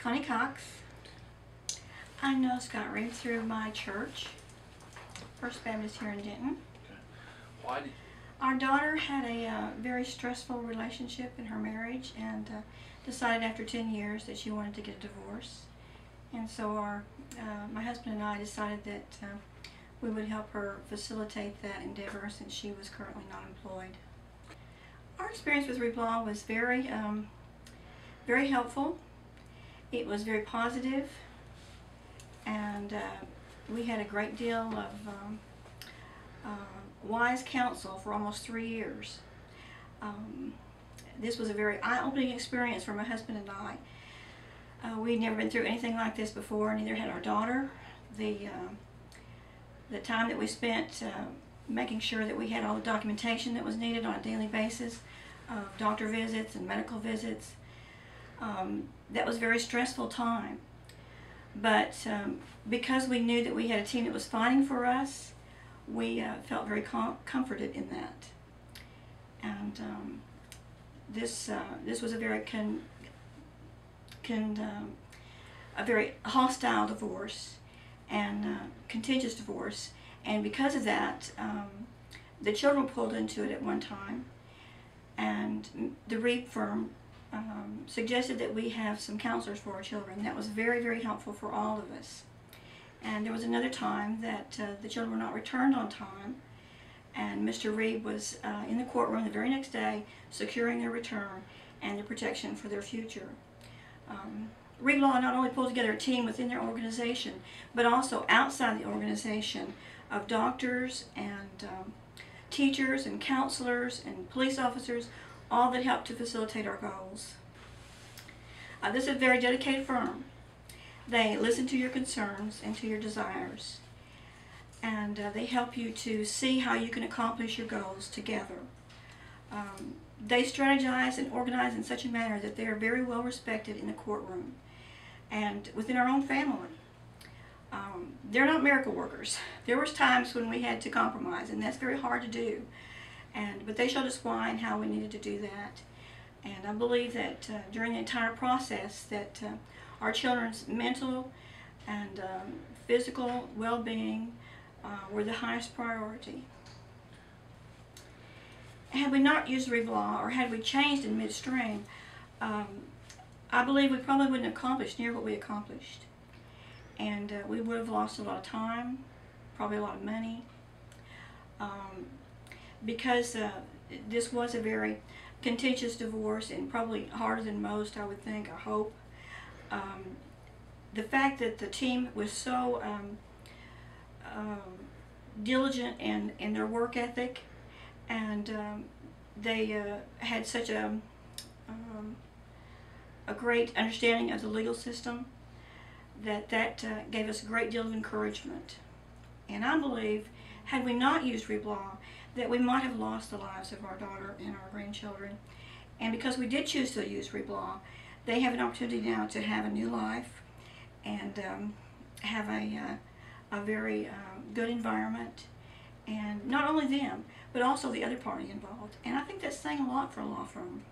Connie Cox. I know Scott Reib through my church, First Baptist here in Denton. Okay. Why did, Our daughter had a uh, very stressful relationship in her marriage and uh, decided after 10 years that she wanted to get a divorce. And so our, uh, my husband and I decided that uh, we would help her facilitate that endeavor since she was currently not employed. Our experience with ReibLaw was very, um, very helpful. It was very positive, and uh, we had a great deal of um, uh, wise counsel for almost three years. Um, this was a very eye-opening experience for my husband and I. Uh, we'd never been through anything like this before, neither had our daughter. The, uh, the time that we spent uh, making sure that we had all the documentation that was needed on a daily basis, doctor visits and medical visits, um, that was a very stressful time. But um, because we knew that we had a team that was fighting for us, we uh, felt very com- comforted in that. And um, this uh, this was a very con- con- um, a very hostile divorce and uh, contentious divorce, and because of that, um, the children pulled into it at one time, and the Reib firm um, suggested that we have some counselors for our children. That was very very helpful for all of us. And there was another time that uh, the children were not returned on time, and Mr. Reib was uh, in the courtroom the very next day securing their return and the protection for their future. Um, Reib Law not only pulled together a team within their organization, but also outside the organization of doctors and um, teachers and counselors and police officers, all that help to facilitate our goals. Uh, this is a very dedicated firm. They listen to your concerns and to your desires, and uh, they help you to see how you can accomplish your goals together. Um, they strategize and organize in such a manner that they are very well respected in the courtroom and within our own family. Um, they're not miracle workers. There was times when we had to compromise, and that's very hard to do. And but they showed us why and how we needed to do that. And I believe that uh, during the entire process, that uh, our children's mental and um, physical well-being uh, were the highest priority. Had we not used ReibLaw or had we changed in midstream, um, I believe we probably wouldn't have accomplished near what we accomplished. And uh, we would have lost a lot of time, probably a lot of money, um, because uh, this was a very contentious divorce and probably harder than most, I would think, I hope. Um, the fact that the team was so um, um, diligent in, in their work ethic and um, they uh, had such a, um, a great understanding of the legal system that that uh, gave us a great deal of encouragement. And I believe, had we not used ReibLaw, that we might have lost the lives of our daughter and our grandchildren. And because we did choose to use ReibLaw, they have an opportunity now to have a new life and um, have a, uh, a very um, good environment. And not only them, but also the other party involved. And I think that's saying a lot for a law firm.